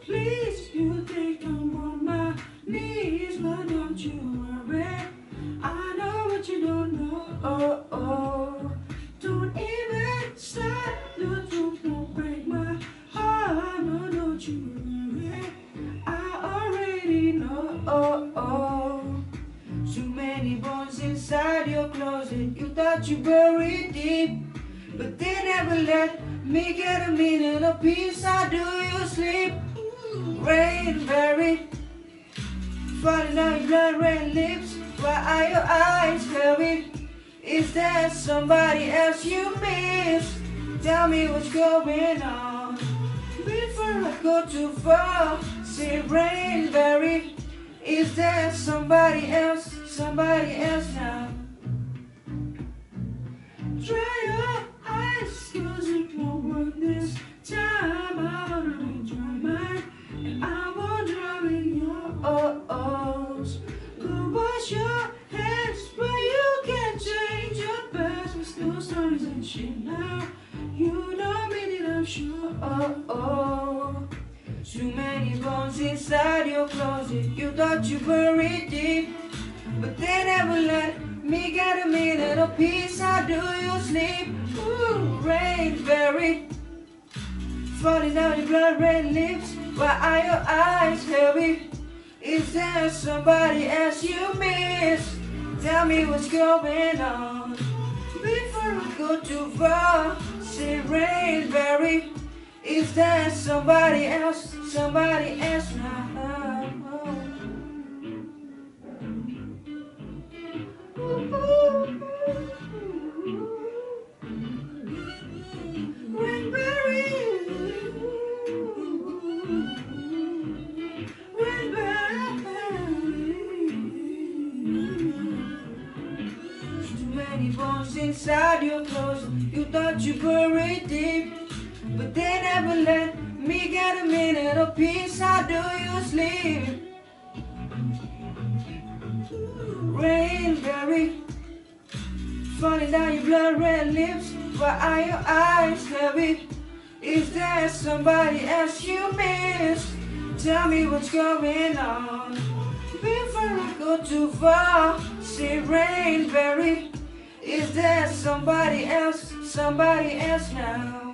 Please, you think I'm on my knees, but don't you worry. I know what you don't know. Oh, oh. Don't even break my heart. Don't you worry. I already know. Oh, oh. Too many bones inside your closet. You thought you buried deep, but they never let me get a minute of peace. How do you sleep? Rainberry, falling on your red lips. Why are your eyes heavy? Is there somebody else you miss? Tell me what's going on before I go too far. Say Rainberry. Is there somebody else? Past. Stories and shit now. You know me, that I'm sure. Oh, oh. Too many bones inside your closet. You thought you buried deep, but they never let me get a minute of peace. How do you sleep? Ooh, Rainberry, falling down your blood red lips. Why are your eyes heavy? Is there somebody else you miss? Tell me what's going on go too far. Say Rainberry. Is there somebody else? Somebody else many bones inside your clothes. You thought you buried deep, but they never let me get a minute of peace. How do you sleep? Rainberry, falling down your blood red lips. Why are your eyes heavy? Is there somebody else you miss? Tell me what's going on before I go too far. Say Rainberry. Is there somebody else? Somebody else now?